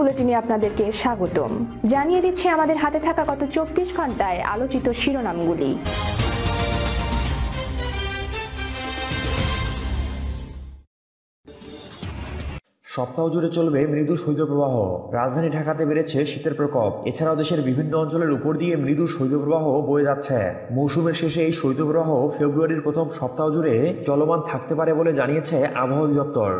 বুলেটিনে আপনাদেরকে স্বাগতম। জানিয়ে দিচ্ছে, আমাদের হাতে থাকা গত চব্বিশ ঘন্টায় আলোচিত শিরোনামগুলি। সপ্তাহ জুড়ে চলবে মৃদু শৈত্যপ্রবাহ। রাজধানী ঢাকাতে বেড়েছে শীতের প্রকোপ। এছাড়াও দেশের বিভিন্ন অঞ্চলের উপর দিয়ে মৃদু শৈত্যপ্রবাহ বয়ে যাচ্ছে। মৌসুমের শেষে এই শৈত্যপ্রবাহ ফেব্রুয়ারির প্রথম সপ্তাহ জুড়ে চলমান থাকতে পারে বলে জানিয়েছে আবহাওয়া অধিদপ্তর।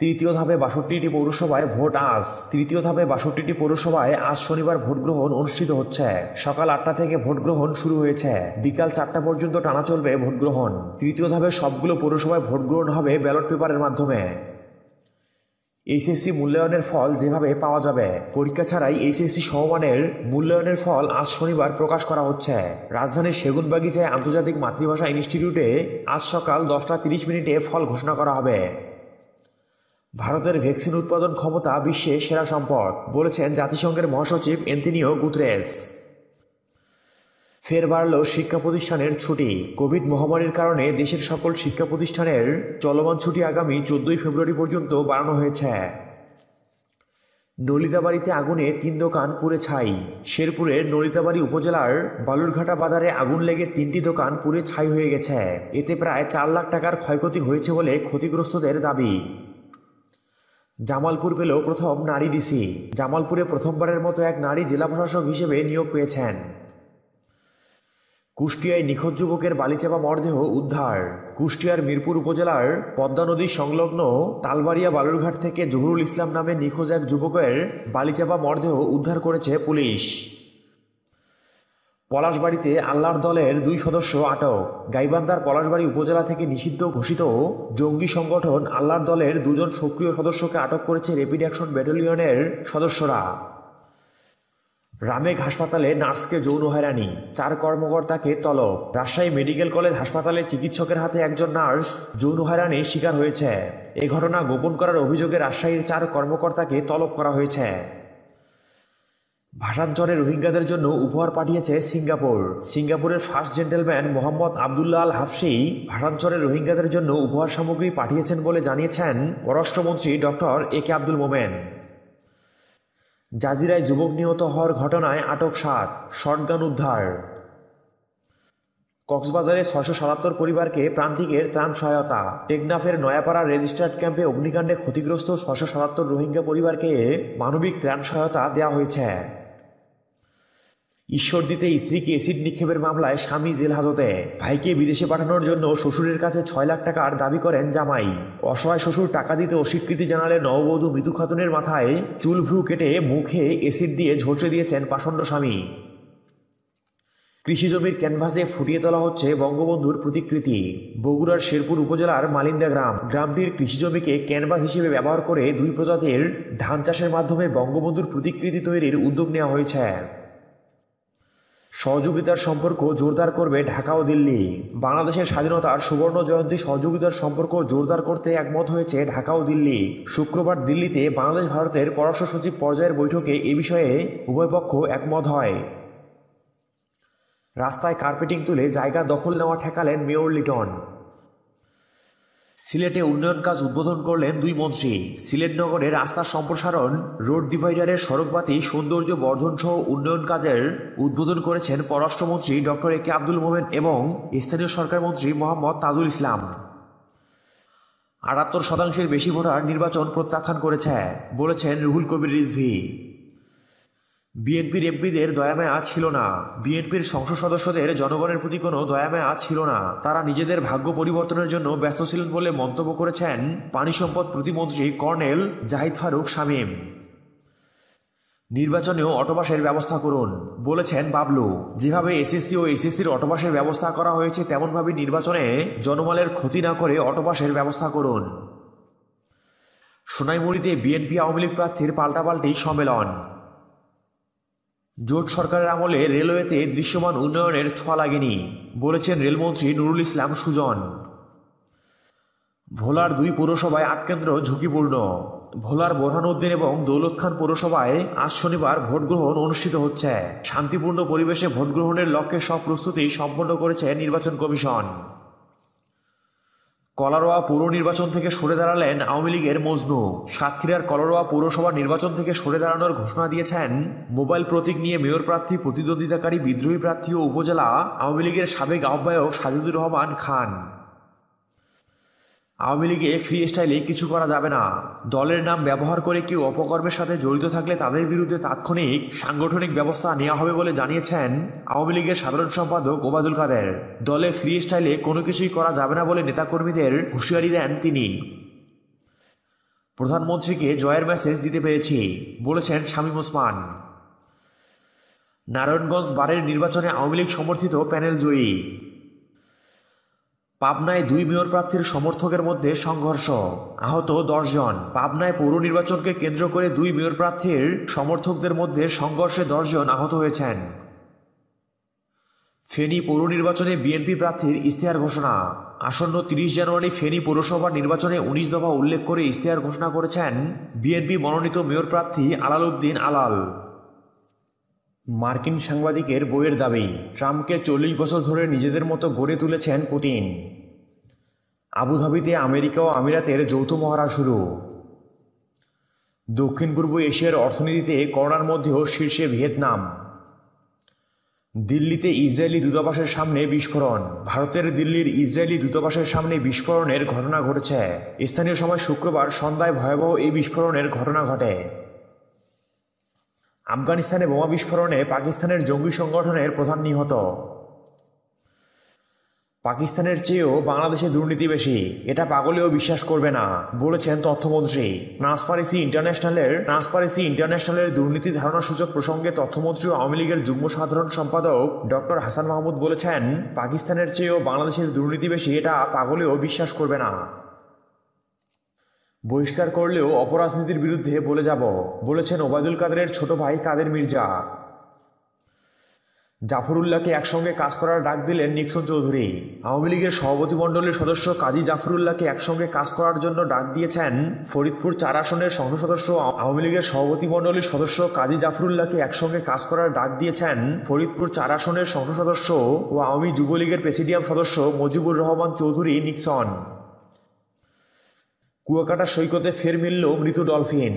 তৃতীয় ধাপে বাষট্টিটি পৌরসভায় ভোট আজ। তৃতীয় ধাপে বাষট্টিটি পৌরসভায় আজ শনিবার ভোট গ্রহণ অনুষ্ঠিত হচ্ছে। সকাল আটটা থেকে ভোট গ্রহণ শুরু হয়েছে। বিকাল চারটা পর্যন্ত টানা চলবে ভোট গ্রহণ। তৃতীয় ধাপে সবগুলো পৌরসভায় ভোট গ্রহণ হবে ব্যালট পেপারের মাধ্যমে। এইচএসসি মূল্যায়নের ফল যেভাবে পাওয়া যাবে, পরীক্ষা ছাড়াই এইচএসসি সমমানের মূল্যায়নের ফল আজ শনিবার প্রকাশ করা হচ্ছে। রাজধানীর সেগুনবাগিচায় আন্তর্জাতিক মাতৃভাষা ইনস্টিটিউটে আজ সকাল দশটা তিরিশ মিনিটে ফল ঘোষণা করা হবে। ভারতের ভ্যাকসিন উৎপাদন ক্ষমতা বিশ্বে সেরা সম্পদ, বলেছেন জাতিসংঘের মহাসচিব এন্তিনিও গুতরেস। ফের বাড়ল শিক্ষা প্রতিষ্ঠানের ছুটি। কোভিড মহামারীর কারণে দেশের সকল শিক্ষা প্রতিষ্ঠানের চলমান ছুটি আগামী চোদ্দই ফেব্রুয়ারি পর্যন্ত বাড়ানো হয়েছে। নলিতাবাড়িতে আগুনে তিন দোকান পুড়ে ছাই। শেরপুরের নলিতাবাড়ি উপজেলার বালুরঘাটা বাজারে আগুন লেগে তিনটি দোকান পুড়ে ছাই হয়ে গেছে। এতে প্রায় চার লাখ টাকার ক্ষয়ক্ষতি হয়েছে বলে ক্ষতিগ্রস্তদের দাবি। জামালপুর পেল প্রথম নারী ডিসি। জামালপুরে প্রথমবারের মতো এক নারী জেলা প্রশাসক হিসেবে নিয়োগ পেয়েছেন। কুষ্টিয়ায় নিখোঁজ যুবকের বালিচাপা মরদেহ উদ্ধার। কুষ্টিয়ার মিরপুর উপজেলার পদ্মা নদী সংলগ্ন তালবাড়িয়া বালুরঘাট থেকে জহুরুল ইসলাম নামে নিখোঁজ এক যুবকের বালিচাপা মরদেহ উদ্ধার করেছে পুলিশ। পলাশবাড়িতে আল্লাহর দলের দুই সদস্য আটক। গাইবান্ধার পলাশবাড়ি উপজেলা থেকে নিষিদ্ধ ঘোষিত জঙ্গি সংগঠন আল্লাহর দলের দুজন সক্রিয় সদস্যকে আটক করেছে র্যাপিড অ্যাকশন ব্যাটালিয়নের সদস্যরা। রামেক হাসপাতালে নার্সকে যৌন হয়রানি, চার কর্মকর্তাকে তলব। রাজশাহী মেডিকেল কলেজ হাসপাতালে চিকিৎসকের হাতে একজন নার্স যৌন হয়রানির শিকার হয়েছে। এ ঘটনা গোপন করার অভিযোগে রাজশাহীর চার কর্মকর্তাকে তলব করা হয়েছে। ভাষাঞ্চরে রোহিঙ্গাদের জন্য উপহার পাঠিয়েছে সিঙ্গাপুর। সিঙ্গাপুরের first gentleman Mohammad Abdullah Al Hafsi ভাষাঞ্চরে রোহিঙ্গাদের জন্য উপহার সামগ্রী পাঠিয়েছেন বলে জানিয়েছেন পররাষ্ট্রমন্ত্রী ডক্টর এ কে আব্দুল মোমেন। জাজিরায় যুবক নিহত হওয়ার ঘটনায় আটক সাত শটগান উদ্ধার। কক্সবাজারে ছয়শো সাতাত্তর পরিবারকে প্রান্তিকের ত্রাণ সহায়তা। টেকনাফের নয়াপাড়া রেজিস্টার্ড ক্যাম্পে অগ্নিকাণ্ডে ক্ষতিগ্রস্ত ছয়শো সাতাত্তর রোহিঙ্গা পরিবারকে মানবিক ত্রাণ সহায়তা দেওয়া হয়েছে। ঈশ্বরদীতে স্ত্রীকে অ্যাসিড নিক্ষেপের মামলায় স্বামী জেল হাজতে। ভাইকে বিদেশে পাঠানোর জন্য শ্বশুরের কাছে ছয় লাখ টাকার দাবি করেন জামাই। অসহায় শ্বশুর টাকা দিতে অস্বীকৃতি জানালে নববধূ মৃদু খাতুনের মাথায় চুল ভ্রু কেটে মুখে অ্যাসিড দিয়ে ঝলসে দিয়েছেন পাষণ্ড স্বামী। কৃষি জমির ক্যানভাসে ফুটিয়ে তোলা হচ্ছে বঙ্গবন্ধুর প্রতিকৃতি। বগুড়ার শেরপুর উপজেলার মালিন্দা গ্রাম। গ্রামটির কৃষি জমিকে ক্যানভাস হিসেবে ব্যবহার করে দুই প্রজাতির ধান চাষের মাধ্যমে বঙ্গবন্ধুর প্রতিকৃতি তৈরির উদ্যোগ নেওয়া হয়েছে। সহযোগিতার সম্পর্ক জোরদার করবে ঢাকা ও দিল্লি। বাংলাদেশের স্বাধীনতার সুবর্ণ জয়ন্তী সহযোগিতার সম্পর্ক জোরদার করতে একমত হয়েছে ঢাকা ও দিল্লি। শুক্রবার দিল্লিতে বাংলাদেশ ভারতের পররাষ্ট্র সচিব পর্যায়ের বৈঠকে এ বিষয়ে উভয় পক্ষ একমত হয়। রাস্তায় কার্পেটিং তুলে জায়গা দখল নেওয়া ঠেকালেন মেয়র লিটন। সিলেটে উন্নয়ন কাজ উদ্বোধন করলেন দুই মন্ত্রী। সিলেট নগরে রাস্তা সম্প্রসারণ, রোড ডিভাইডারের সড়কবাতি, সৌন্দর্য বর্ধন সহ উন্নয়ন কাজের উদ্বোধন করেছেন পররাষ্ট্রমন্ত্রী ডক্টর এ কে আব্দুল মোমেন এবং স্থানীয় সরকার মন্ত্রী মোহাম্মদ তাজুল ইসলাম। আটাত্তর শতাংশের বেশি ভোটার নির্বাচন প্রত্যাখ্যান করেছে, বলেছেন রুহুল কবির রিজভি। বিএনপির এমপিদের দয়ামায়া ছিল না। বিএনপির সংসদ সদস্যদের জনগণের প্রতি কোনো দয়ামায়া ছিল না। তারা নিজেদের ভাগ্য পরিবর্তনের জন্য ব্যস্ত ছিলেন বলে মন্তব্য করেছেন পানি সম্পদ প্রতিমন্ত্রী কর্নেল জাহিদ ফারুক শামীম। নির্বাচনেও অটোবাসের ব্যবস্থা করুন, বলেছেন বাবলু। যেভাবে এসএসসি ও এসএসসির অটোবাসের ব্যবস্থা করা হয়েছে, তেমনভাবে নির্বাচনে জনমালের ক্ষতি না করে অটোবাসের ব্যবস্থা করুন। সোনাইমুড়িতে বিএনপি আওয়ামী লীগ প্রার্থীর পাল্টাপাল্টি সম্মেলন। জোট সরকারের আমলে রেলওয়েতে দৃশ্যমান উন্নয়নের ছোঁয়া লাগেনি, বলেছেন রেলমন্ত্রী নুরুল ইসলাম সুজন। ভোলার দুই পৌরসভায় আট কেন্দ্র ঝুঁকিপূর্ণ। ভোলার বোরহানুদ্দিন এবং দৌলত খান পৌরসভায় আজ শনিবার ভোটগ্রহণ অনুষ্ঠিত হচ্ছে। শান্তিপূর্ণ পরিবেশে ভোটগ্রহণের লক্ষ্যে সব প্রস্তুতি সম্পন্ন করেছে নির্বাচন কমিশন। কলারোয়া পৌর নির্বাচন থেকে সরে দাঁড়ালেন আওয়ামী লীগের মজনু। সাতক্ষীরার কলারোয়া পৌরসভা নির্বাচন থেকে সরে দাঁড়ানোর ঘোষণা দিয়েছেন মোবাইল প্রতীক নিয়ে মেয়র প্রার্থী, প্রতিদ্বন্দ্বিতাকারী, বিদ্রোহী প্রার্থী ও উপজেলা আওয়ামী লীগের সাবেক আহ্বায়ক সাজিদুর রহমান খান। আওয়ামী লীগে ফ্রি স্টাইলে কিছু করা যাবে না। দলের নাম ব্যবহার করে কেউ অপকর্মের সাথে জড়িত থাকলে তাদের বিরুদ্ধে তাৎক্ষণিক সাংগঠনিক ব্যবস্থা নেওয়া হবে বলে জানিয়েছেন আওয়ামী লীগের সাধারণ সম্পাদক ওবায়দুল কাদের। দলে ফ্রি স্টাইলে কোনো কিছুই করা যাবে না বলে নেতাকর্মীদের হুঁশিয়ারি দেন তিনি। প্রধানমন্ত্রীকে জয়ের মেসেজ দিতে পেরেছি, বলেছেন শামীম ওসমান। নারায়ণগঞ্জ বারের নির্বাচনে আওয়ামী লীগ সমর্থিত প্যানেল জয়ী। পাবনায় দুই মেয়র প্রার্থীর সমর্থকের মধ্যে সংঘর্ষ। আহত দশজন। পাবনায় পৌর নির্বাচনকে কেন্দ্র করে দুই মেয়র প্রার্থীর সমর্থকদের মধ্যে সংঘর্ষে দশজন আহত হয়েছেন। ফেনী পৌর নির্বাচনে বিএনপি প্রার্থীর ইশতেহার ঘোষণা। আসন্ন তিরিশ জানুয়ারি ফেনী পৌরসভা নির্বাচনে উনিশ দফা উল্লেখ করে ইশতেহার ঘোষণা করেছেন বিএনপি মনোনীত মেয়র প্রার্থী আলাল উদ্দিন আলাল। মার্কিন সাংবাদিকের বইয়ের দাবি, ট্রাম্পকে চল্লিশ বছর ধরে নিজেদের মতো গড়ে তুলেছেন পুতিন। আবুধাবিতে আমেরিকা ও আমিরাতের যৌথ মহড়া শুরু। দক্ষিণ পূর্ব এশিয়ার অর্থনীতিতে করোনার মধ্যেও শীর্ষে ভিয়েতনাম। দিল্লিতে ইসরায়েলি দূতাবাসের সামনে বিস্ফোরণ। ভারতের দিল্লির ইসরায়েলি দূতাবাসের সামনে বিস্ফোরণের ঘটনা ঘটেছে। স্থানীয় সময় শুক্রবার সন্ধ্যায় ভয়াবহ এই বিস্ফোরণের ঘটনা ঘটে। আফগানিস্তানে বোমা বিস্ফোরণে পাকিস্তানের জঙ্গি সংগঠনের প্রধান নিহত। পাকিস্তানের চেয়েও বাংলাদেশে দুর্নীতি বেশি এটা পাগলেও বিশ্বাস করবে না, বলেছেন তথ্যমন্ত্রী। ট্রান্সপারেন্সি ইন্টারন্যাশনালের ট্রান্সপারেন্সি ইন্টারন্যাশনালের দুর্নীতি ধারণা সূচক প্রসঙ্গে তথ্যমন্ত্রী ও আওয়ামী লীগের যুগ্ম সাধারণ সম্পাদক ডক্টর হাসান মাহমুদ বলেছেন, পাকিস্তানের চেয়েও বাংলাদেশের দুর্নীতি বেশি এটা পাগলেও বিশ্বাস করবে না। বহিষ্কার করলেও অপরাজনীতির বিরুদ্ধে বলে যাব, বলেছেন ওবায়দুল কাদেরের ছোট ভাই কাদের মির্জা। জাফরুল্লাহকে একসঙ্গে কাজ করার ডাক দিলেন নিক্সন চৌধুরী। আওয়ামী লীগের সভাপতি মণ্ডলীর সদস্য কাজী জাফরুল্লাহকে একসঙ্গে কাজ করার জন্য ডাক দিয়েছেন ফরিদপুর চার আসনের সংসদ সদস্য আওয়ামী লীগের সভাপতি মণ্ডলীর সদস্য কাজী জাফরুল্লাহকে একসঙ্গে কাজ করার ডাক দিয়েছেন ফরিদপুর চার আসনের সংসদ সদস্য ও আওয়ামী যুবলীগের প্রেসিডিয়াম সদস্য মজিবুর রহমান চৌধুরী নিক্সন। কুয়াকাটা সৈকতে ফের মিলল মৃত ডলফিন।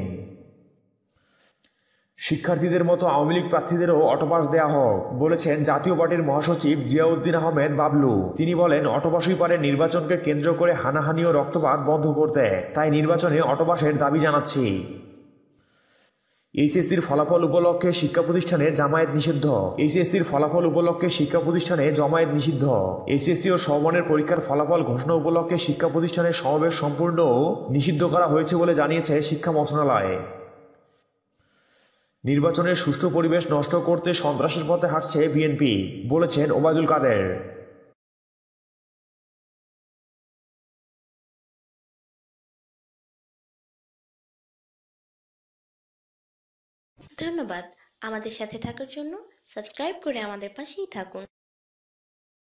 শিক্ষার্থীদের মতো আওয়ামী লীগ প্রার্থীদেরও অটোপাস দেয়া হোক, বলেছেন জাতীয় পার্টির মহাসচিব জিয়াউদ্দিন আহমেদ বাবলু। তিনি বলেন, অটোপাসই পারে নির্বাচনকে কেন্দ্র করে হানাহানি ও রক্তপাত বন্ধ করতে। তাই নির্বাচনে অটোপাসের দাবি জানাচ্ছি। এইচএসসির ফলাফল উপলক্ষে শিক্ষা প্রতিষ্ঠানে জামায়াত নিষিদ্ধ। এইচএসসির ফলাফল উপলক্ষে শিক্ষা প্রতিষ্ঠানে জমায়েত নিষিদ্ধ। এইচএসসি ও সমমানের পরীক্ষার ফলাফল ঘোষণা উপলক্ষে শিক্ষা প্রতিষ্ঠানের সমাবেশ সম্পূর্ণ নিষিদ্ধ করা হয়েছে বলে জানিয়েছে শিক্ষা মন্ত্রণালয়। নির্বাচনের সুষ্ঠু পরিবেশ নষ্ট করতে সন্ত্রাসের পথে হাঁটছে বিএনপি, বলেছেন ওবায়দুল কাদের। ধন্যবাদ। আমাদের সাথে থাকার জন্য সাবস্ক্রাইব করে আমাদের পাশেই থাকুন।